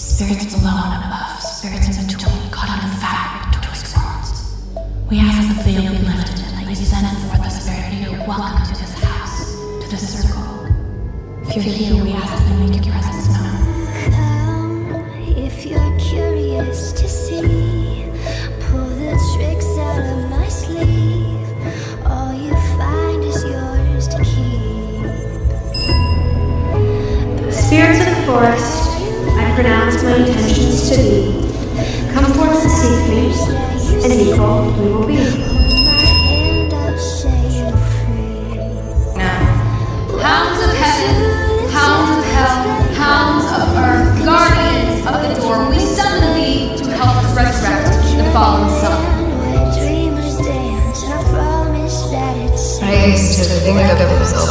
Spirits below and above, spirits in between, caught in the fabric betwixt worlds. We ask that the veil be lifted and that you send forth the spirit you are welcome to this house, to this circle. If you're here, we ask that you make your presence known. Come if you're curious to see. Pull the tricks out of my sleeve. All you find is yours to keep. Spirits of the forest, I pronounce my intentions to thee. Come forth and seek me, and equal we will be. Now, Hounds of heaven, hounds of hell, hounds of earth, guardians of the door, we summon thee to help us resurrect the fallen sun. Praise to the King of Himself.